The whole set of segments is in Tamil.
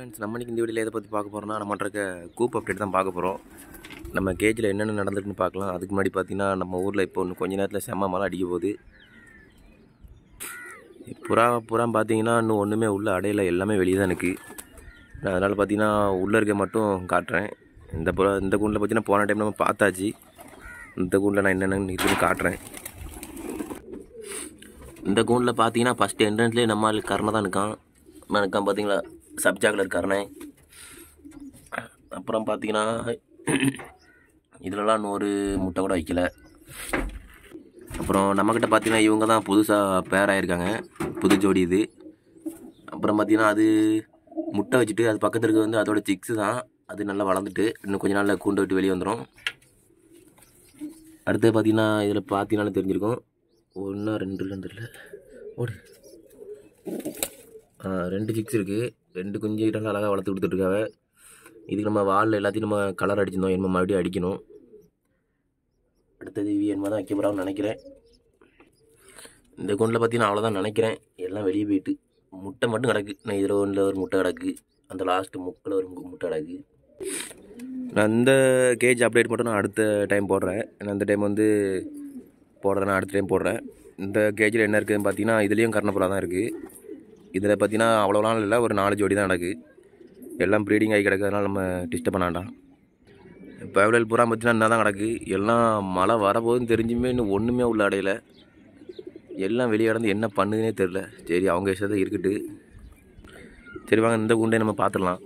ஃப்ரெண்ட்ஸ் நம்ம இன்றைக்கி இந்த வீடியோவில் எதை பற்றி பார்க்க போகிறோம்னா நம்ம இருக்க கூப் அப்டேட் தான் பார்க்க போகிறோம் நம்ம கேஜில் என்னென்ன நடந்துருக்குன்னு பார்க்கலாம். அதுக்கு முன்னாடி பார்த்தீங்கன்னா நம்ம ஊரில் இப்போ இன்னும் கொஞ்ச நேரத்தில் செம்ம மழை அடிக்க போகுது. புறா புறா பார்த்தீங்கன்னா இன்னும் ஒன்றுமே உள்ள அடையில. எல்லாமே வெளியே தான் இருக்குது நான் அதனால் பார்த்தீங்கன்னா உள்ளே இருக்க மட்டும் காட்டுறேன். இந்த புறா இந்த கூண்டில் பார்த்தீங்கன்னா போன டைம் நம்ம பார்த்தாச்சு. இந்த கூண்டில் நான் என்னென்னு இருக்குன்னு காட்டுறேன். இந்த கூண்டில் பார்த்தீங்கன்னா ஃபஸ்ட்டு என்ட்ரன்ஸ்லேயே நம்ம ஆள் கரணை தான் இருக்கான். நான் இருக்கான் பார்த்தீங்களா? சப்ஜா கலர் அப்புறம் பார்த்தீங்கன்னா இதிலலாம் இன்னும் ஒரு முட்டை கூட வைக்கல. அப்புறம் நம்மக்கிட்ட பார்த்தீங்கன்னா இவங்க தான் புதுசாக பேராயிருக்காங்க புது ஜோடி இது. அப்புறம் பார்த்தீங்கன்னா அது முட்டை வச்சுட்டு அது பக்கத்தில் இருக்க வந்து அதோட சிக்ஸு தான். அது நல்லா வளர்ந்துட்டு இன்னும் கொஞ்ச நாளில் கூண்டை விட்டு வெளியே வந்துடும் அடுத்து பார்த்தீங்கன்னா இதில் பார்த்தீங்கன்னாலும் தெரிஞ்சிருக்கும். ஒன்றா ரெண்டு ரெண்டு இல்லை ஓடு ரெண்டு சிக்ஸ் இருக்குது ரெண்டு குஞ்சு கிட்ட அழகாக வளர்த்து கொடுத்துட்ருக்காவ. இதுக்கு நம்ம வாலில் எல்லாத்தையும் நம்ம கலர் அடிச்சிருந்தோம். என்ம மறுபடியும் அடிக்கணும். அடுத்தது இவி என்ன தான் வைக்க போகிறான்னு நினைக்கிறேன். இந்த குண்டில் பார்த்தீங்கன்னா அவ்வளோதான் நினைக்கிறேன். எல்லாம் வெளியே போயிட்டு முட்டை மட்டும் கிடக்கு. நான் இதில் ஒன்றில் ஒரு முட்டை கிடக்கு. அந்த லாஸ்ட்டு முக்கில் ஒரு முட்டை கிடக்கு. நான் இந்த கேஜ் அப்டேட் மட்டும் நான் அடுத்த டைம் போடுறேன். நான் இந்த டைம் வந்து போடுறேன். நான் அடுத்த டைம் போடுறேன். இந்த கேஜில் என்ன இருக்குதுன்னு பார்த்தீங்கன்னா இதுலேயும் கர்ணப்புறா தான் இருக்குது இதில் பார்த்தீங்கன்னா அவ்வளோ நாள் இல்லை ஒரு நாலு ஜோடி தான் நடக்குது எல்லாம் ப்ரீடிங் ஆகி கிடக்கிறதுனால நம்ம டிஸ்டர்ப் பண்ண வேண்டாம். பேவலல் பூரா பார்த்தீங்கன்னா என்ன தான் கிடக்கு. எல்லாம் மழை வரப்போகுதுன்னு தெரிஞ்சுமே இன்னும் ஒன்றுமே உள்ள அடையலை. எல்லாம் வெளியே கடந்து என்ன பண்ணுதுன்னே தெரில சரி அவங்க விஷயத்த இருக்கட்டு. சரி வாங்க இந்த குண்டை நம்ம பார்த்துடலாம்.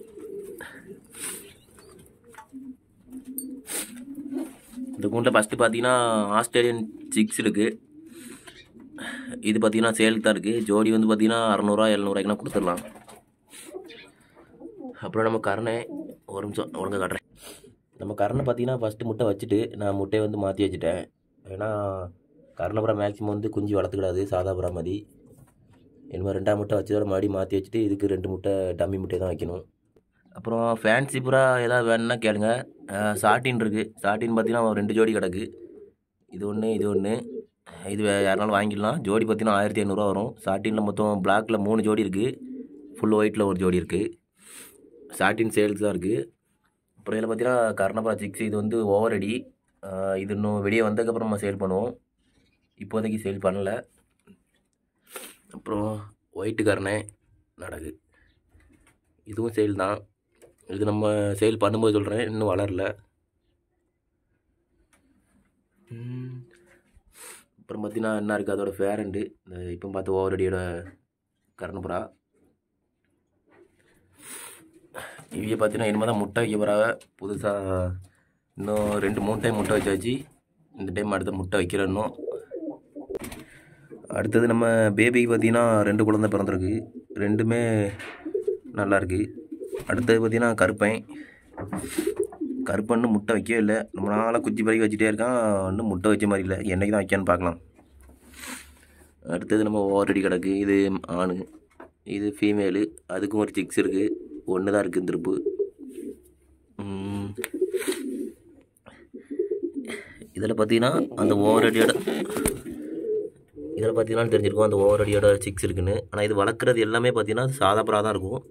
இந்த கூண்டில் ஃபஸ்ட்டு பார்த்தீங்கன்னா ஆஸ்திரேலியன் சிக்ஸ் இருக்குது இது பார்த்தீங்கன்னா சேலுக்கு தான் இருக்குது ஜோடி வந்து பார்த்தீங்கன்னா அறநூறுவா எழுநூறுவாய்க்குனா கொடுத்துடலாம். அப்புறம் நம்ம கரணை ஒரு நிமிஷம் ஒழுங்கா காட்டுறேன். நம்ம கரணை பார்த்தீங்கன்னா ஃபஸ்ட்டு முட்டை வச்சுட்டு நான் முட்டையை வந்து மாற்றி வச்சுட்டேன். ஏன்னா கரணப்புறம் மேக்ஸிமம் வந்து குஞ்சு வளர்த்துக்கூடாது சாதா புறா மாதிரி. இனிமேல் ரெண்டாம் முட்டை வச்சதோட மறுபடியும் மாற்றி வச்சுட்டு இதுக்கு ரெண்டு முட்டை டம்மி முட்டை தான் வைக்கணும். அப்புறம் ஃபேன்சி புறா ஏதாவது வேணும்னா கேளுங்க. சாட்டின் இருக்குது சாட்டின் பார்த்தீங்கன்னா ரெண்டு ஜோடி கிடக்கு. இது ஒன்று இது ஒன்று இது வே- யாருனாலும் வாங்கிடலாம். ஜோடி பார்த்தீங்கன்னா ஆயிரத்தி ஐநூறுரூவா வரும். சாட்டினில் மொத்தம் பிளாக்கில் மூணு ஜோடி இருக்குது ஃபுல் ஒயிட்டில் ஒரு ஜோடி இருக்குது சாட்டின் சேல்ஸ் தான் இருக்குது அப்புறம் இதில் பார்த்தீங்கன்னா கர்ணபுரா சிக்ஸ் இது வந்து ஓவர் அடி இது இன்னும் வெளியே வந்ததுக்கப்புறம் நம்ம சேல் பண்ணுவோம். இப்போதைக்கு சேல் பண்ணல. அப்புறம் ஒயிட்டு கர்ணை நடகு இதுவும் சேல் தான். இது நம்ம சேல் பண்ணும்போது சொல்கிறேன் இன்னும் வளரல. ம். அப்புறம் பார்த்தீங்கன்னா என்ன இருக்குது அதோட ஃபேரண்டு இந்த இப்போ பார்த்து ஓவரடியோட கர்ணபுரா இவைய பார்த்தீங்கன்னா இனிமேல் தான் முட்டை வைக்க போகிறாங்க புதுசாக இன்னும் ரெண்டு மூணு டைம் முட்டை வச்சாச்சு. இந்த டைம் அடுத்த முட்டை வைக்கிறேன் இன்னும். அடுத்தது நம்ம பேபிக்கு பார்த்தீங்கன்னா ரெண்டு குழந்தை பிறந்திருக்கு. ரெண்டுமே நல்லாயிருக்கு அடுத்தது பார்த்தீங்கன்னா கருப்பேன் கருப்பன்னு முட்டை வைக்கவே இல்லை. ரொம்ப நாளாக குச்சி பறக்க வச்சுட்டே இருக்கான். இன்னும் முட்டை வச்ச மாதிரி இல்லை. என்னைக்கு தான் வைக்கான்னு பார்க்கலாம். அடுத்தது நம்ம ஓவரடி கிடக்கு. இது ஆணு. இது ஃபீமேலு அதுக்கும் ஒரு சிக்ஸ் இருக்குது ஒன்று தான் இருக்குது திருப்பு. இதில் பார்த்தீங்கன்னா அந்த ஓவரடியோட இதில் பார்த்தீங்கன்னா தெரிஞ்சிருக்கும். அந்த ஓவரடியோட சிக்ஸ் இருக்குன்னு. ஆனால் இது வளர்க்குறது எல்லாமே பார்த்தீங்கன்னா சாதாப்பராக தான் இருக்கும்.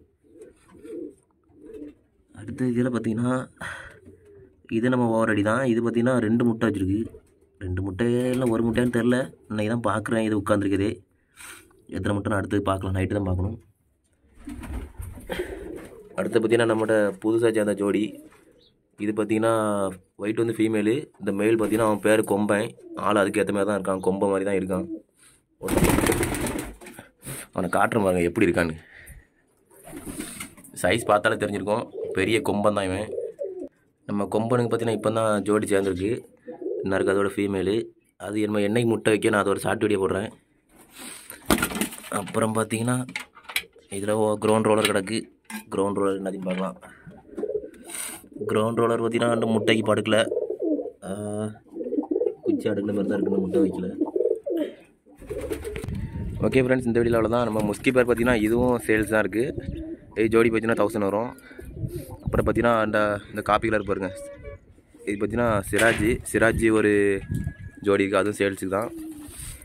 அடுத்து இதில் பார்த்தீங்கன்னா இது நம்ம ஓவரடி தான். இது பார்த்தீங்கன்னா ரெண்டு முட்டை வச்சுருக்கு. ரெண்டு முட்டையே இல்லை ஒரு முட்டையான்னு தெரில. இன்னைக்கு தான் பார்க்குறேன் இது உட்காந்துருக்குது எத்தனை முட்டை நான் அடுத்து பார்க்கலாம். நைட்டு தான் பார்க்கணும். அடுத்து பார்த்தீங்கன்னா நம்மகிட்ட புதுசாக சேர்ந்த ஜோடி. இது பார்த்தீங்கன்னா ஒயிட் வந்து ஃபீமேலு இந்த மேல் பார்த்தீங்கன்னா அவன் பேர் கொம்பன். ஆள் அதுக்கு ஏற்ற மாதிரி தான் இருக்கான். கொம்பை மாதிரி தான் இருக்கான். அவனை காட்டுற பாருங்க எப்படி இருக்கான்னு. சைஸ் பார்த்தாலே தெரிஞ்சிருக்கும். பெரிய கொம்பன் தான் இவன். நம்ம கொம்பனுக்கு பார்த்தீங்கன்னா இப்போ தான் ஜோடி சேர்ந்துருக்கு. இன்னும் இருக்குது அதோட ஃபீமேலு அது என்ன என்னைக்கு முட்டை வைக்க நான் அதோட ஷார்ட் வீடியோ போடுறேன். அப்புறம் பார்த்தீங்கன்னா இதில் க்ரௌண்ட் ரோலர் கிடக்கு. க்ரௌண்ட் ரோலர் என்னதையும் பார்க்கலாம். க்ரௌண்ட் ரோலர் பார்த்தீங்கன்னா இன்னும் முட்டைக்கு படுக்கல. குச்சி அடுக்கிற மாதிரி தான் இருக்குன்னு முட்டை வைக்கல. ஓகே ஃப்ரெண்ட்ஸ் இந்த வீடியோவில் தான் நம்ம முஸ்கி பேர் பார்த்தீங்கன்னா இதுவும் சேல்ஸ் தான் இருக்குது இது ஜோடி பார்த்தீங்கன்னா தௌசண்ட் வரும். அப்புறம் பார்த்தீங்கன்னா அந்த இந்த காப்பி கலர் பாருங்க. இது பார்த்தீங்கன்னா சிராஜி சிராஜி ஒரு ஜோடி இருக்குது அதுவும் சேல்ஸுக்கு தான்.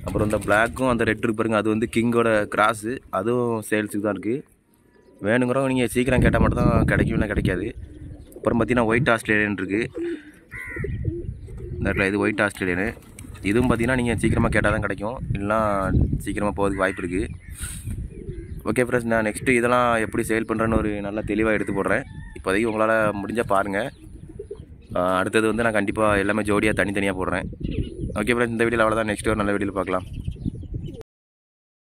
அப்புறம் இந்த பிளாக்கும் அந்த ரெட் இருக்கு அது வந்து கிங்கோட கிராஸு அதுவும் சேல்ஸுக்கு தான் இருக்குது வேணுங்கிறவங்க நீங்கள் சீக்கிரம் கேட்டால் மட்டும் தான் கிடைக்கும் கிடைக்காது. அப்புறம் பார்த்தீங்கன்னா ஒயிட் ஆஸ்திரேலியன் இருக்குது இந்த இடத்துல இது ஒயிட் ஆஸ்திரேலியனு இதுவும் பார்த்தீங்கன்னா நீங்கள் சீக்கிரமாக கேட்டால் தான் கிடைக்கும். இல்லைனா சீக்கிரமாக போகிறதுக்கு வாய்ப்பு இருக்குது ஓகே ஃப்ரெண்ட்ஸ் நான் நெக்ஸ்ட்டு இதெல்லாம் எப்படி சேல் பண்ணுறேன்னு ஒரு நல்லா தெளிவாக எடுத்து போடுறேன். இப்போதைக்கு உங்களால் முடிஞ்சால் பாருங்கள் அடுத்தது வந்து நான் கண்டிப்பாக எல்லாமே ஜோடியாக தனித்தனியாக போடுறேன். ஓகே ஃப்ரெண்ட்ஸ் இந்த வீடியோவில் அவ்வளோதான் நெக்ஸ்ட் ஒரு நல்ல வீடியோவில் பார்க்கலாம்.